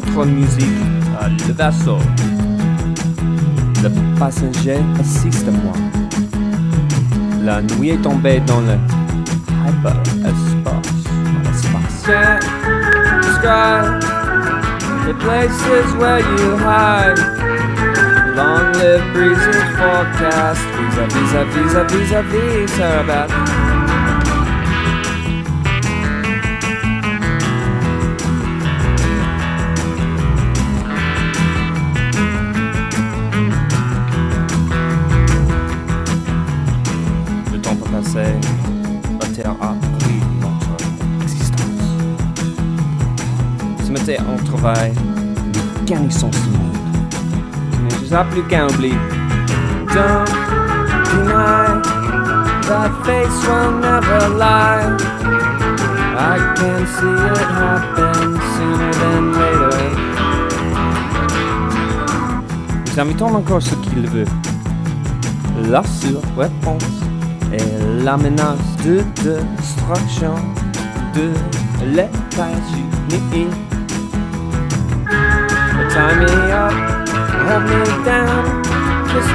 Rock'n'Roll music Le Vaso Le passager assiste-moi La nuit est tombée dans le hyperespace Espace. Sky, the places where you hide. Long live breezes forecast. Visa, visa, visa, visa, visa. visa, About mettait en des canissons monde Mais je plus qu'un oubli. Don't deny that face will never lie. I can see it happen sooner than later. Nous invitons encore ce qu'il veut. La sur-réponse Et la menace de destruction de l'État-Unis.